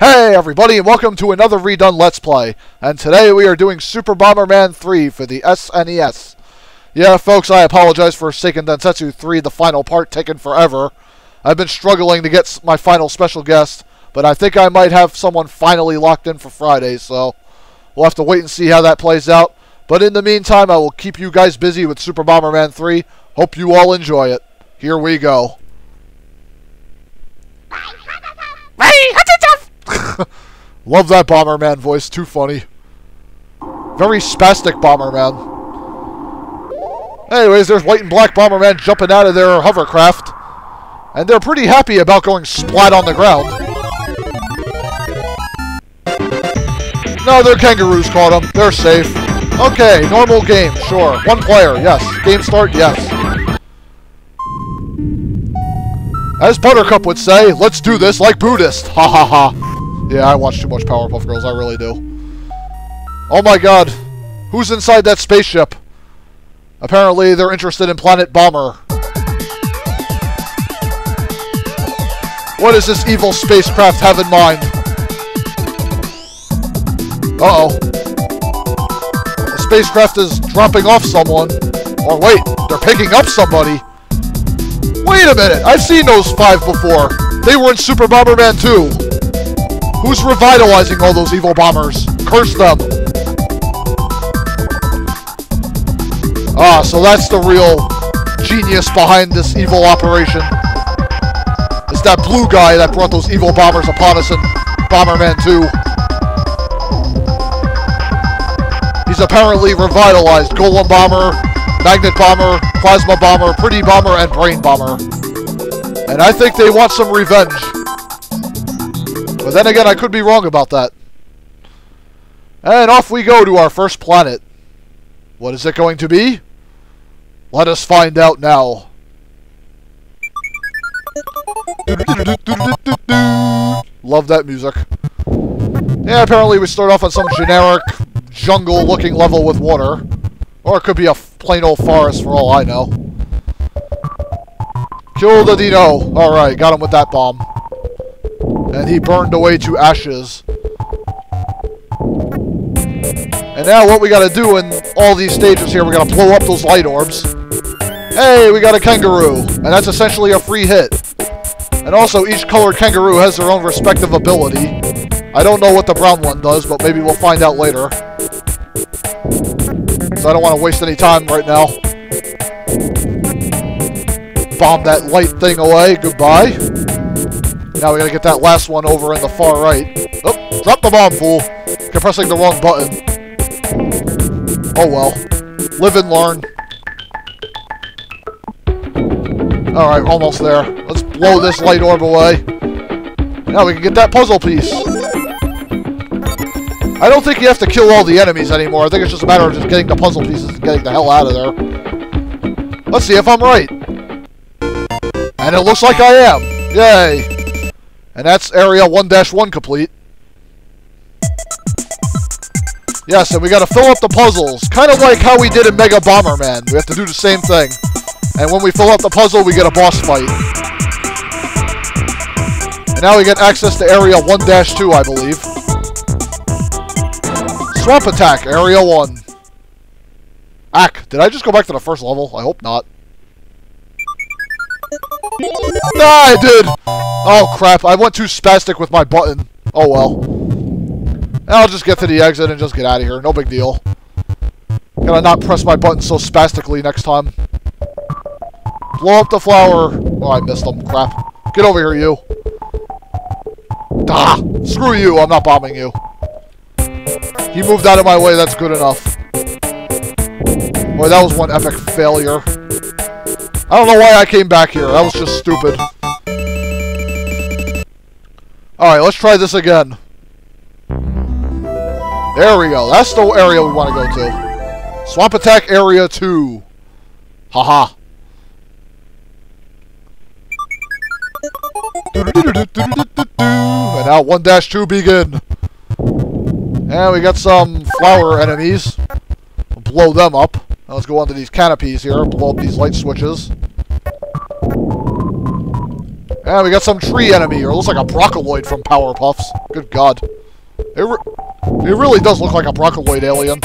Hey everybody and welcome to another redone Let's Play. And today we are doing Super Bomberman 3 for the SNES. Yeah folks, I apologize for Seiken Densetsu 3, the final part, taking forever. I've been struggling to get my final special guest, but I think I might have someone finally locked in for Friday, so we'll have to wait and see how that plays out. But in the meantime, I will keep you guys busy with Super Bomberman 3. Hope you all enjoy it. Here we go. Love that Bomberman voice, too funny. Very spastic Bomberman. Anyways, there's white and black Bomberman jumping out of their hovercraft. And they're pretty happy about going splat on the ground. No, their kangaroos caught them. They're safe. Okay, normal game, sure. One player, yes. Game start, yes. As Buttercup would say, let's do this like Buddhist. Ha ha ha. Yeah, I watch too much Powerpuff Girls, I really do. Oh my god. Who's inside that spaceship? Apparently, they're interested in Planet Bomber. What does this evil spacecraft have in mind? Uh-oh. The spacecraft is dropping off someone. Or wait, they're picking up somebody. Wait a minute, I've seen those five before. They were in Super Bomberman 2. Who's revitalizing all those evil bombers? Curse them! Ah, so that's the real genius behind this evil operation. It's that blue guy that brought those evil bombers upon us in Bomberman 2. He's apparently revitalized Golem Bomber, Magnet Bomber, Plasma Bomber, Pretty Bomber, and Brain Bomber. And I think they want some revenge. But then again, I could be wrong about that. And off we go to our first planet. What is it going to be? Let us find out now. Love that music. Yeah, apparently we start off on some generic jungle-looking level with water. Or it could be a plain old forest for all I know. Kill the Dino. Alright, got him with that bomb and he burned away to ashes. And now what we gotta do in all these stages here, we gotta blow up those light orbs. Hey, we got a kangaroo, and that's essentially a free hit. And also, each colored kangaroo has their own respective ability. I don't know what the brown one does, but maybe we'll find out later. So I don't want to waste any time right now. Bomb that light thing away. Goodbye. Now we gotta get that last one over in the far right. Oh, drop the bomb, fool. Keep pressing the wrong button. Oh well. Live and learn. Alright, almost there. Let's blow this light orb away. Now we can get that puzzle piece. I don't think you have to kill all the enemies anymore. I think it's just a matter of just getting the puzzle pieces and getting the hell out of there. Let's see if I'm right. And it looks like I am. Yay. And that's area 1-1 complete. Yes, and we gotta fill up the puzzles. Kind of like how we did in Mega Bomberman. We have to do the same thing. And when we fill up the puzzle, we get a boss fight. And now we get access to area 1-2, I believe. Swamp Attack, area 1. Ack, did I just go back to the first level? I hope not. I did! Oh, crap. I went too spastic with my button. Oh, well. I'll just get to the exit and just get out of here. No big deal. Gotta not press my button so spastically next time. Blow up the flower. Oh, I missed them. Crap. Get over here, you. Ah! Screw you. I'm not bombing you. He moved out of my way. That's good enough. Boy, that was one epic failure. I don't know why I came back here. That was just stupid. Alright, let's try this again. There we go. That's the area we want to go to. Swamp Attack Area 2. Haha. -ha. And now 1-2 begin. And we got some flower enemies. Blow them up. Now let's go onto these canopies here, blow up these light switches. And we got some tree enemy, or it looks like a Broccoloid from Powerpuffs. Good god. It, re it really does look like a Broccoloid alien.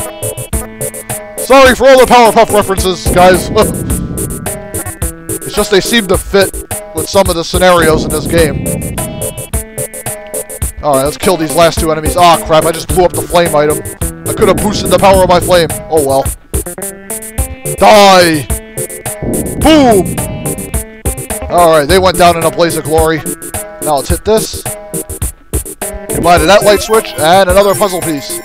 Sorry for all the Powerpuff references, guys. it's just they seem to fit with some of the scenarios in this game. Alright, let's kill these last two enemies. Ah, crap, I just blew up the flame item. I could have boosted the power of my flame. Oh, well. Die! Boom! Alright, they went down in a blaze of glory. Now let's hit this. Combine that light switch, and another puzzle piece.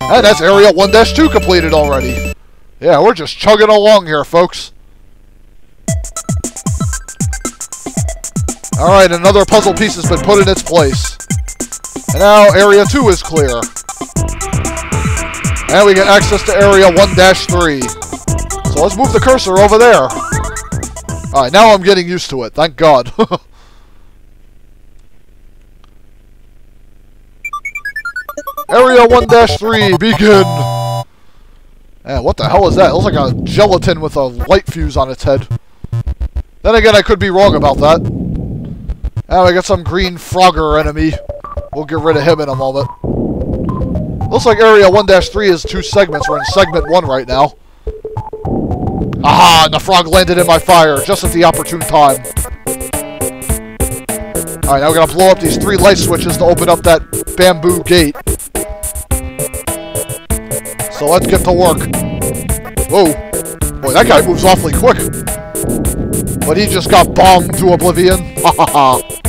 And that's Area 1-2 completed already. Yeah, we're just chugging along here, folks. Alright, another puzzle piece has been put in its place. And now Area 2 is clear. And we get access to Area 1-3. So let's move the cursor over there. Alright, now I'm getting used to it. Thank God. Area 1-3, begin! Man, what the hell is that? It looks like a gelatin with a light fuse on its head. Then again, I could be wrong about that. And we got some green Frogger enemy. We'll get rid of him in a moment. Looks like Area 1-3 is two segments. We're in segment 1 right now. Aha! And the frog landed in my fire, just at the opportune time. Alright, now we're gonna blow up these three light switches to open up that bamboo gate. So let's get to work. Whoa. Boy, that guy moves awfully quick. But he just got bombed to oblivion. Ha ha ha.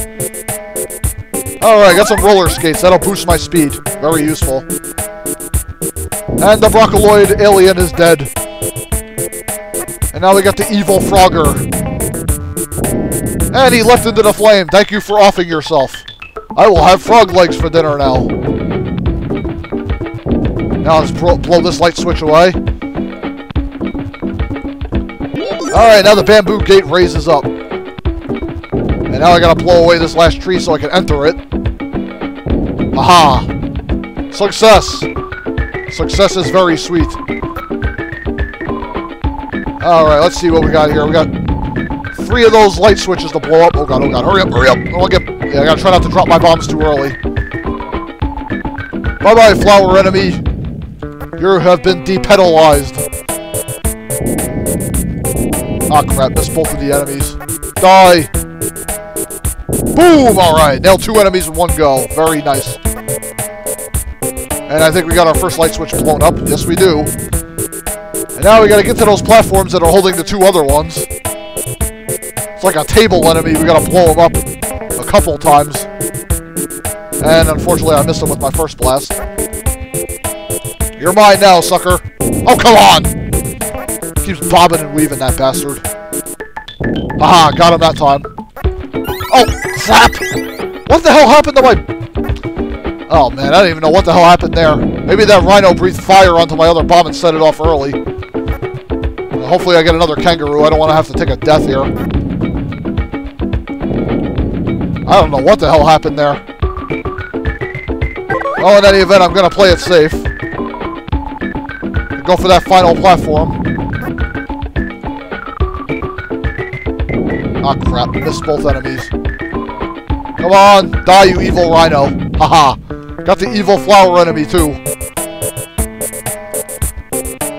Alright, got some roller skates. That'll boost my speed. Very useful. And the Broccoloid alien is dead. And now we got the evil Frogger. And he left into the flame. Thank you for offing yourself. I will have frog legs for dinner now. Now let's blow this light switch away. Alright, now the bamboo gate raises up. And now I gotta blow away this last tree so I can enter it. Aha! Success! Success is very sweet. Alright, let's see what we got here. We got three of those light switches to blow up. Oh god, oh god, hurry up, hurry up. I'll get, yeah, I gotta try not to drop my bombs too early. Bye-bye, flower enemy. You have been depedalized. Ah, oh, crap, missed both of the enemies. Die. Boom! Alright, nailed two enemies in one go. Very nice. And I think we got our first light switch blown up. Yes, we do. And now we gotta get to those platforms that are holding the two other ones. It's like a table enemy. We gotta blow them up a couple times. And unfortunately, I missed him with my first blast. You're mine now, sucker. Oh, come on! Keeps bobbing and weaving, that bastard. Aha, got him that time. Oh, crap! What the hell happened to my... Oh, man, I don't even know what the hell happened there. Maybe that rhino breathed fire onto my other bomb and set it off early. Hopefully I get another kangaroo. I don't want to have to take a death here. I don't know what the hell happened there. Well, in any event, I'm going to play it safe. Go for that final platform. Ah, crap. Missed both enemies. Come on. Die, you evil rhino. Haha. Got the evil flower enemy, too.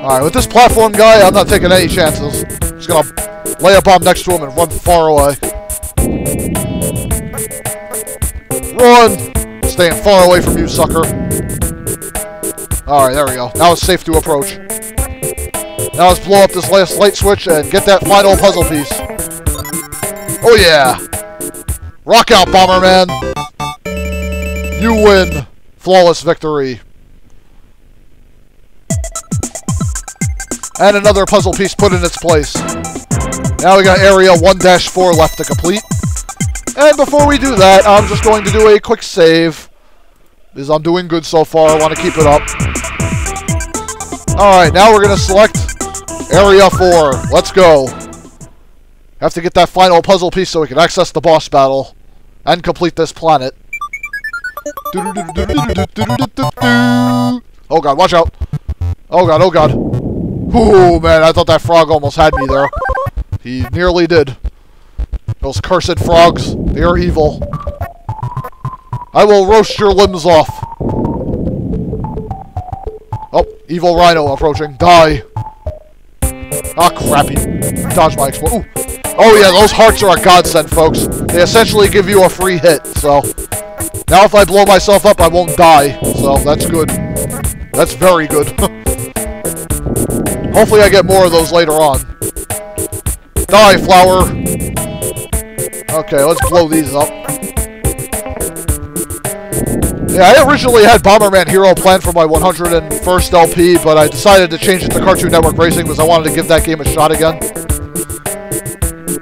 Alright, with this platform guy, I'm not taking any chances. Just gonna lay a bomb next to him and run far away. Run! Staying far away from you, sucker. Alright, there we go. Now it's safe to approach. Now let's blow up this last light switch and get that final puzzle piece. Oh yeah! Rock out, Bomberman! You win! Flawless victory. And another puzzle piece put in its place. Now we got area 1-4 left to complete. And before we do that, I'm just going to do a quick save. Because I'm doing good so far, I want to keep it up. Alright, now we're going to select Area 4. Let's go. Have to get that final puzzle piece so we can access the boss battle. And complete this planet. Oh god, watch out. Oh god, oh god. Ooh, man, I thought that frog almost had me there. He nearly did. Those cursed frogs, they are evil. I will roast your limbs off. Oh, evil rhino approaching. Die. Ah, crappy. Dodge my explosion. Oh yeah, those hearts are a godsend, folks. They essentially give you a free hit, so... Now if I blow myself up, I won't die, so that's good. That's very good. Hopefully I get more of those later on. Die, flower! Okay, let's blow these up. Yeah, I originally had Bomberman Hero planned for my 101st LP, but I decided to change it to Cartoon Network Racing because I wanted to give that game a shot again.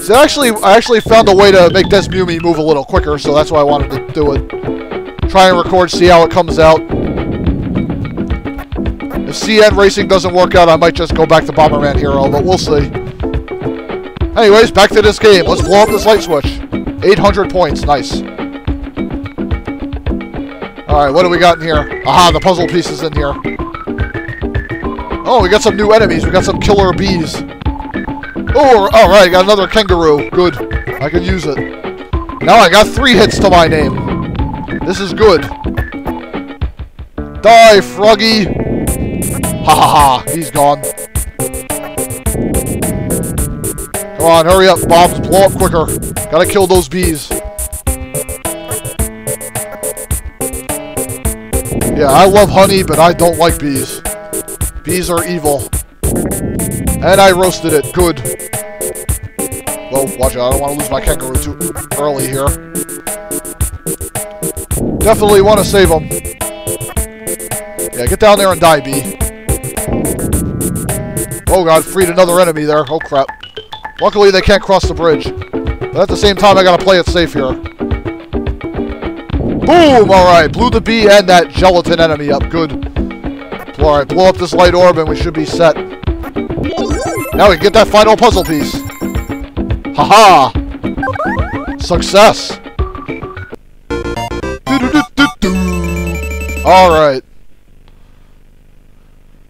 So actually, I actually found a way to make DeSmuME move a little quicker, so that's why I wanted to do it. Try and record, see how it comes out. If CN Racing doesn't work out, I might just go back to Bomberman Hero, but we'll see. Anyways, back to this game. Let's blow up this light switch. 800 points. Nice. Alright, what do we got in here? Aha, the puzzle pieces in here. Oh, we got some new enemies. We got some killer bees. Oh, alright, got another kangaroo. Good. I can use it. Now I got three hits to my name. This is good. Die, Froggy! Ha ha ha, he's gone. Come on, hurry up, bombs, blow up quicker. Gotta kill those bees. Yeah, I love honey, but I don't like bees. Bees are evil. And I roasted it. Good. Well, watch out. I don't want to lose my kangaroo too early here. Definitely want to save him. Yeah, get down there and die, bee. Oh god, freed another enemy there. Oh crap. Luckily they can't cross the bridge. But at the same time, I gotta play it safe here. Boom! Alright, blew the bee and that gelatin enemy up. Good. Alright, blow up this light orb and we should be set. Now we get that final puzzle piece. Haha! -ha! Success! Alright.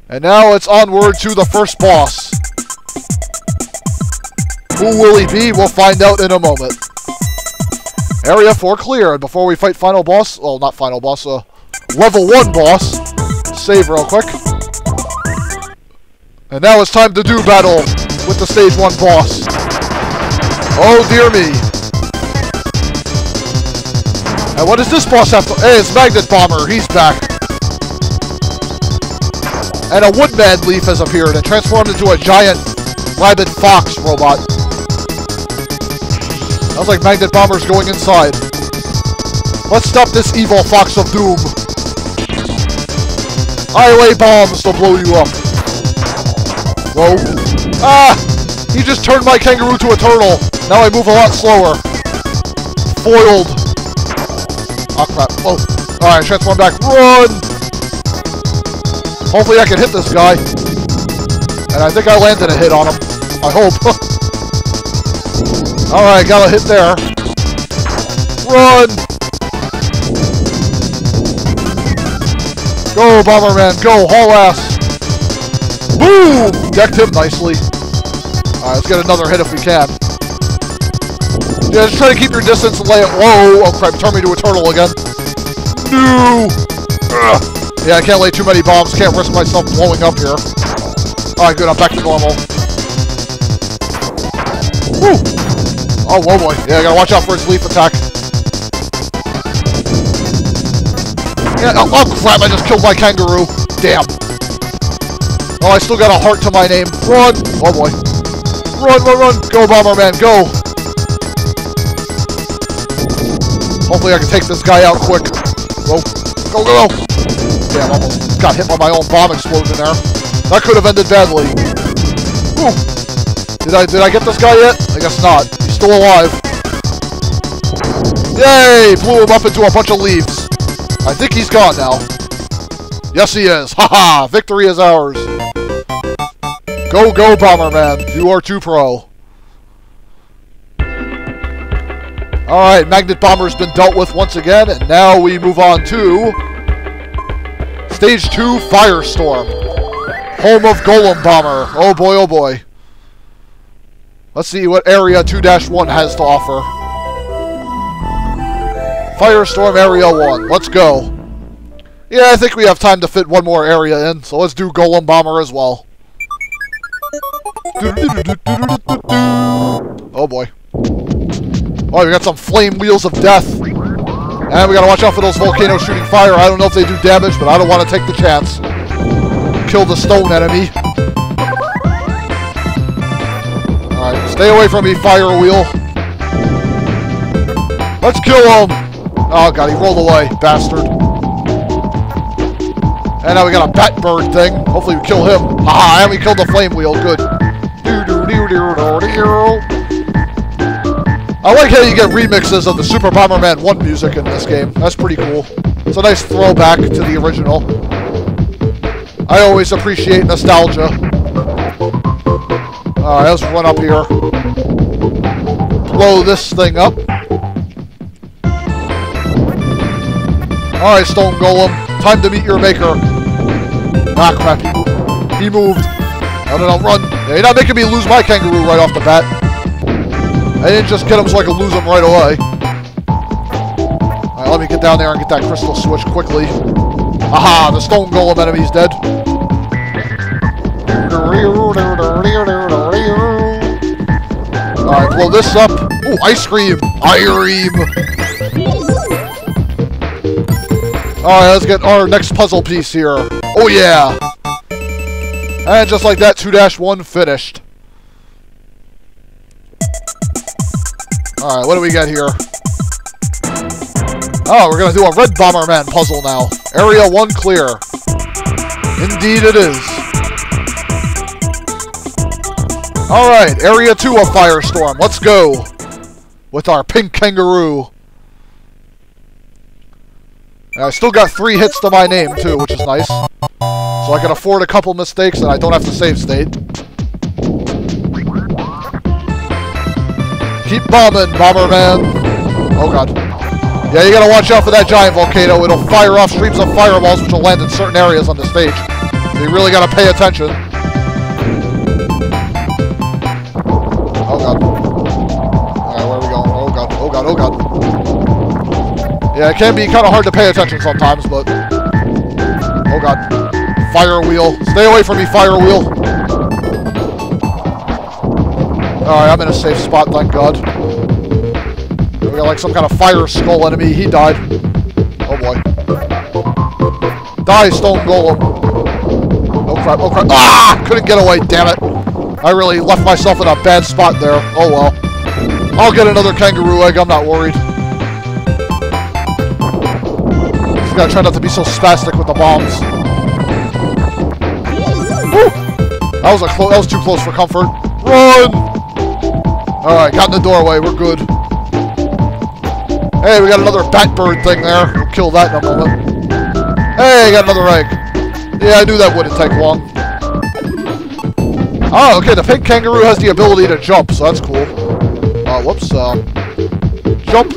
And now it's onward to the first boss. Who will he be? We'll find out in a moment. Area 4 clear. And before we fight final boss, well, not final boss, uh, level 1 boss, save real quick. And now it's time to do battle with the stage 1 boss. Oh, dear me. And what does this boss have to... Hey, it's Magnet Bomber. He's back. And a Woodman leaf has appeared and transformed into a giant rabid fox robot. Sounds like Magnet Bomber's going inside. Let's stop this evil Fox of Doom. I lay bombs to blow you up. Whoa. Ah! He just turned my kangaroo to a turtle. Now I move a lot slower. Foiled. Ah, crap. Oh. Alright, transform back. Run! Hopefully I can hit this guy. And I think I landed a hit on him. I hope. Alright, got a hit there. Run! Go, Bomberman, go, haul ass! Boom! Decked him nicely. Alright, let's get another hit if we can. Yeah, just try to keep your distance and lay it low. Oh crap, turn me to a turtle again. No! Ugh. Yeah, I can't lay too many bombs. Can't risk myself blowing up here. Alright, good, I'm back to normal. Woo! Oh, whoa boy. Yeah, I gotta watch out for his leaf attack. Yeah, oh, oh, crap, I just killed my kangaroo. Damn. Oh, I still got a heart to my name. Run! Oh boy. Run, run, run! Go, Bomberman, go! Hopefully I can take this guy out quick. Go, go, go! Damn, almost got hit by my own bomb explosion there. That could have ended badly. Did I, did I get this guy yet? I guess not He's still alive. Yay! Blew him up into a bunch of leaves. I think he's gone now. Yes, he is. Haha! -ha! Victory is ours. Go, go, Bomberman. You are too pro. Alright, Magnet Bomber's been dealt with once again, and now we move on to... Stage 2, Firestorm. Home of Golem Bomber. Oh boy, oh boy. Let's see what Area 2-1 has to offer. Firestorm Area 1. Let's go. Yeah, I think we have time to fit one more area in, so let's do Golem Bomber as well. Oh boy. Oh, we got some flame wheels of death. And we gotta watch out for those volcanoes shooting fire. I don't know if they do damage, but I don't want to take the chance. Kill the stone enemy. Alright, stay away from me, fire wheel. Let's kill him! Oh god, he rolled away, bastard. And now we got a bat bird thing. Hopefully we kill him. Ah, and we killed the flame wheel. Good. I like how you get remixes of the Super Bomberman 1 music in this game. That's pretty cool. It's a nice throwback to the original. I always appreciate nostalgia. Alright, let's run up here. Blow this thing up. Alright, Stone Golem. Time to meet your maker. Ah, crap. He moved. No, no, no, run. Yeah, you're not making me lose my kangaroo right off the bat. I didn't just get him so I could lose him right away. Alright, let me get down there and get that crystal switch quickly. Aha, the stone golem enemy's dead. Alright, blow this up. Ooh, ice cream. Ireme. Alright, let's get our next puzzle piece here. Oh yeah! And just like that, 2-1 finished. Alright, what do we got here? Oh, we're gonna do a Red Bomberman puzzle now. Area 1 clear. Indeed it is. Alright, Area 2 of Firestorm. Let's go. With our pink kangaroo. I still got three hits to my name, too, which is nice. So I can afford a couple mistakes and I don't have to save state. Keep bombing, Bomberman. Oh, God. Yeah, you gotta watch out for that giant volcano. It'll fire off streams of fireballs, which will land in certain areas on the stage. You really gotta pay attention. Oh, God. Alright, where are we going? Oh, God. Oh, God. Oh, God. Yeah, it can be kind of hard to pay attention sometimes, but... Oh, God. Fire wheel. Stay away from me, fire wheel. Alright, I'm in a safe spot, thank God. We got like some kind of fire skull enemy. He died. Oh, boy. Die, stone golem. Oh, crap. Oh, crap. Ah! Couldn't get away, damn it. I really left myself in a bad spot there. Oh, well. I'll get another kangaroo egg. I'm not worried. Just gotta try not to be so spastic with the bombs. Woo! That was a that was too close for comfort. Run! Alright, got in the doorway, we're good. Hey, we got another bat bird thing there. We'll kill that in a moment. Hey, got another egg. Yeah, I knew that wouldn't take long. Oh, okay, the pink kangaroo has the ability to jump, so that's cool. Uh, whoops, um... Jump!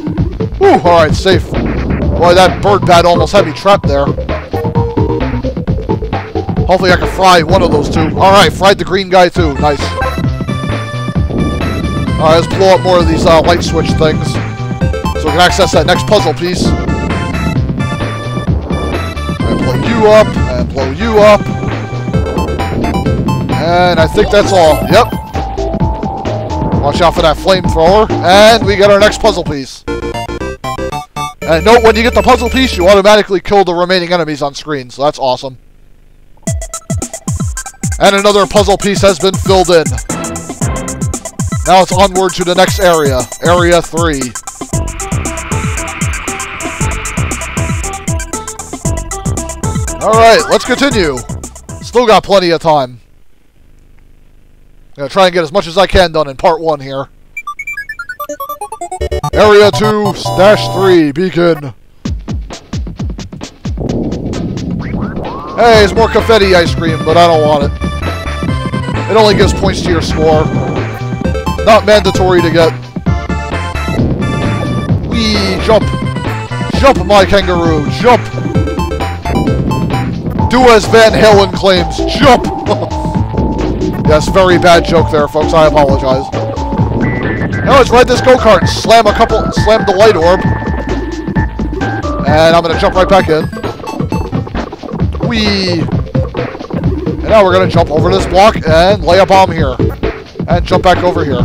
Whew, alright, safe. Boy, that bird bat almost had me trapped there. Hopefully I can fry one of those two. Alright, fried the green guy too. Nice. Let's blow up more of these uh, light switch things. So we can access that next puzzle piece. And blow you up, and blow you up. And I think that's all. Yep. Watch out for that flamethrower. And we get our next puzzle piece. And note, when you get the puzzle piece, you automatically kill the remaining enemies on screen, so that's awesome. And another puzzle piece has been filled in. Now it's onward to the next area, Area 3. Alright, let's continue. Still got plenty of time. Gonna try and get as much as I can done in part 1 here. Area 2, Stash 3, Beacon. Hey, it's more confetti ice cream, but I don't want it. It only gives points to your score. Not mandatory to get. Wee, jump. Jump, my kangaroo, jump. Do as Van Halen claims, jump. yes, very bad joke there, folks, I apologize. Now let's ride this go-kart and slam a couple, slam the light orb. And I'm gonna jump right back in. Whee! And now we're gonna jump over this block and lay a bomb here. And jump back over here.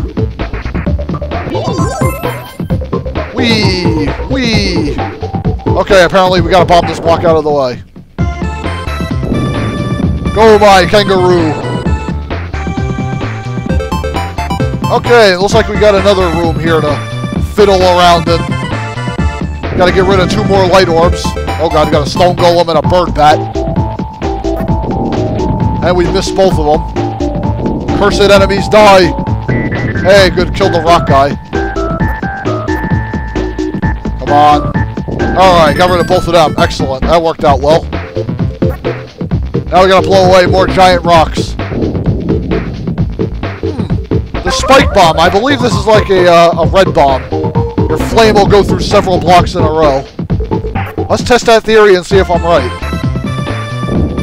Wee! Wee! Okay, apparently we gotta bomb this block out of the way. Go my kangaroo! Okay, it looks like we got another room here to fiddle around in. Gotta get rid of two more light orbs. Oh god, we got a stone golem and a bird bat. And we missed both of them. Cursed enemies die! Hey, good, killed the rock guy. Come on. Alright, got rid of both of them. Excellent. That worked out well. Now we gotta blow away more giant rocks. The spike bomb. I believe this is like a, uh, a red bomb. Your flame will go through several blocks in a row. Let's test that theory and see if I'm right.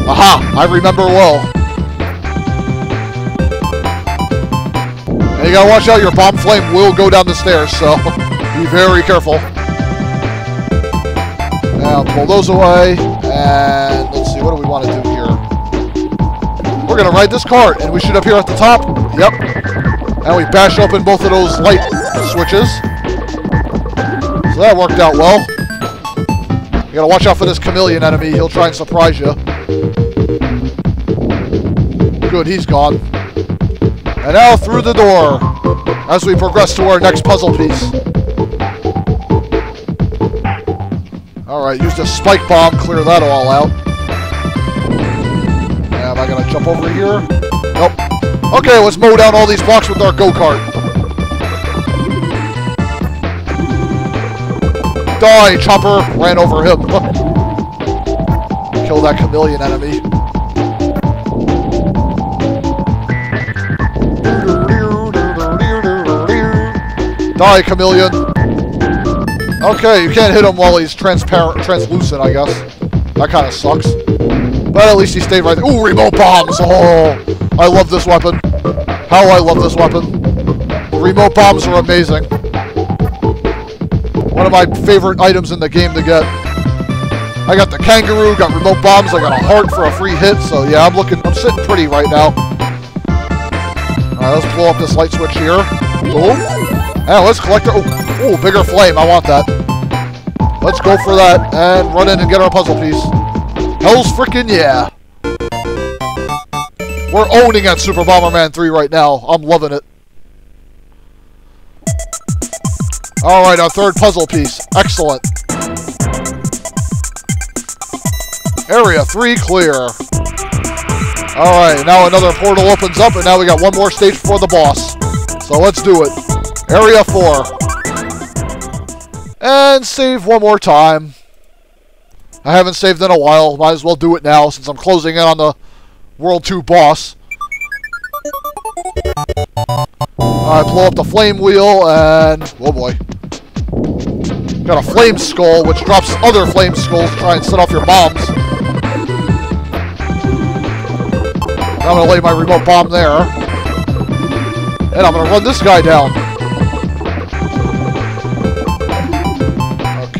Aha! I remember well. And you gotta watch out, your bomb flame will go down the stairs, so be very careful. Now, pull those away, and let's see, what do we want to do here? We're gonna ride this cart, and we should appear at the top. Yep, and we bash open both of those light switches. So that worked out well. You gotta watch out for this chameleon enemy. He'll try and surprise you. Good, he's gone. And now through the door as we progress to our next puzzle piece. Alright, use the spike bomb, clear that all out. Am I gonna jump over here? Nope. Okay, let's mow down all these blocks with our go-kart. Die, Chopper! Ran over him. Kill that chameleon enemy. Die, chameleon! Okay, you can't hit him while he's transparent, translucent, I guess. That kind of sucks. But at least he stayed right there. Ooh, remote bombs! Oh! I love this weapon. How I love this weapon. Remote bombs are amazing. One of my favorite items in the game to get. I got the kangaroo, got remote bombs, I got a heart for a free hit, so yeah, I'm looking, I'm sitting pretty right now. Alright, let's blow up this light switch here. Boom. And let's collect our, oh, oh, bigger flame, I want that. Let's go for that and run in and get our puzzle piece. Hell's freaking yeah. We're owning at Super Bomberman 3 right now. I'm loving it. Alright, our third puzzle piece. Excellent. Area 3 clear. Alright, now another portal opens up, and now we got one more stage before the boss. So let's do it. Area 4. And save one more time. I haven't saved in a while. Might as well do it now since I'm closing in on the World 2 boss. I blow up the flame wheel and... Oh boy. Got a flame skull, which drops other flame skulls to try and set off your bombs. I'm to lay my remote bomb there. And I'm to run this guy down.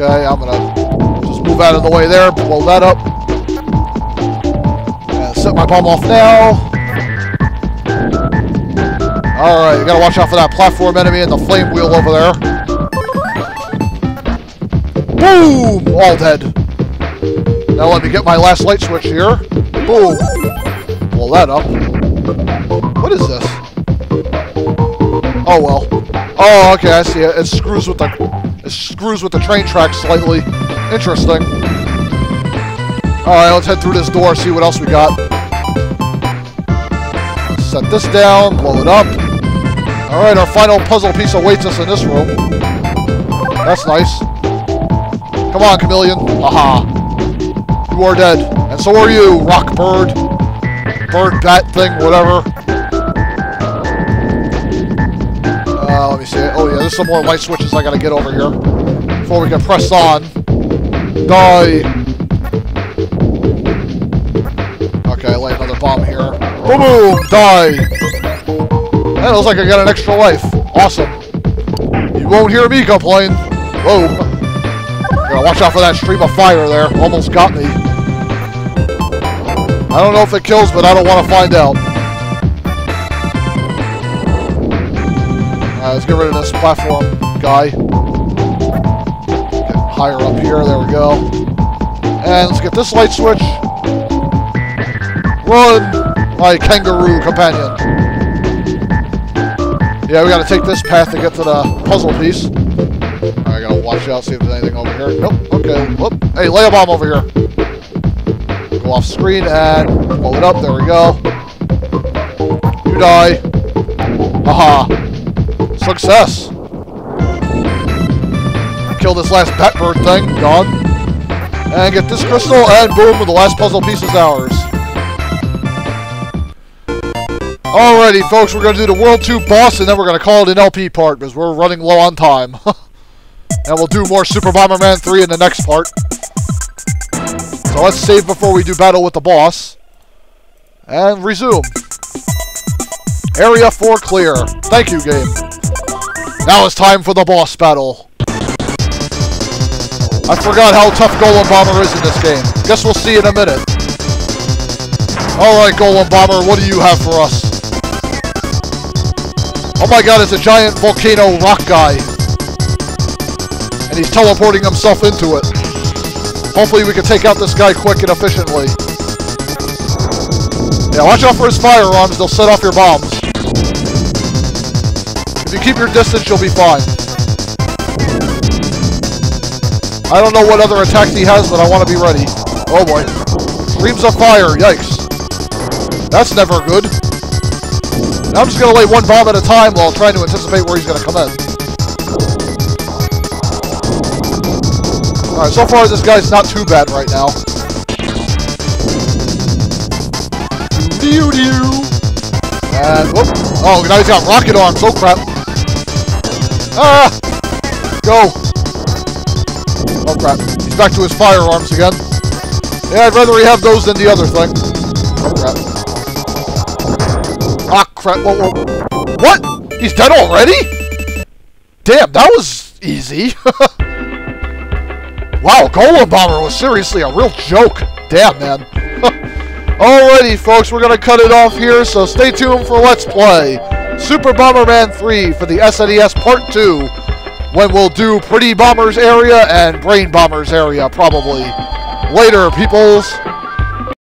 Okay, I'm to just move out of the way there, blow that up set my bomb off now. Alright, you gotta watch out for that platform enemy and the flame wheel over there. Boom! All dead. Now let me get my last light switch here. Boom. Pull that up. What is this? Oh well. Oh, okay, I see it. It screws with the screws with the train track slightly. Interesting. Alright, let's head through this door, see what else we got. Set this down, blow it up. Alright, our final puzzle piece awaits us in this room. That's nice. Come on, Chameleon. Aha. You are dead. And so are you, rock bird. Bird, bat thing, whatever. Let me see. Oh, yeah, there's some more light switches I gotta get over here. Before we can press on. Die. Okay, I lay another bomb here. Boom, boom, die. That looks like I got an extra life. Awesome. You won't hear me complain. Whoa. Gotta watch out for that stream of fire there. Almost got me. I don't know if it kills, but I don't want to find out. Alright, let's get rid of this platform guy. Get higher up here. There we go. And let's get this light switch. Run, my kangaroo companion. Yeah, we gotta take this path to get to the puzzle piece. I gotta watch out, see if there's anything over here. Nope, okay. Whoop. Hey, lay a bomb over here. Go off screen and blow it up. There we go. You die. Haha. Success. Kill this last Batbird thing. Gone. And get this crystal, and boom, the last puzzle piece is ours. Alrighty, folks, we're going to do the World 2 boss, and then we're going to call it an LP part, because we're running low on time. and we'll do more Super Bomberman 3 in the next part. So let's save before we do battle with the boss. And resume. Area 4 clear. Thank you, game. Now it's time for the boss battle. I forgot how tough Golem Bomber is in this game. Guess we'll see in a minute. Alright, Golem Bomber, what do you have for us? Oh my god, it's a giant volcano rock guy. And he's teleporting himself into it. Hopefully we can take out this guy quick and efficiently. Yeah, watch out for his firearms, they'll set off your bombs. If you keep your distance, you'll be fine. I don't know what other attacks he has, but I want to be ready. Oh boy. Streams of fire, yikes. That's never good. I'm just going to lay one bomb at a time while trying to anticipate where he's going to come in. Alright, so far this guy's not too bad right now. Doo doo. And whoop. Oh, now he's got rocket arms. Oh crap. Ah! Go. Oh crap. He's back to his firearms again. Yeah, I'd rather he have those than the other thing. Oh crap. Ah crap. Whoa, whoa. What? He's dead already? Damn, that was easy. wow, Golem Bomber was seriously a real joke. Damn, man. Alrighty, folks, we're going to cut it off here, so stay tuned for Let's Play Super Bomberman 3 for the SNES Part 2, when we'll do Pretty Bombers area and Brain Bombers area, probably. Later, peoples.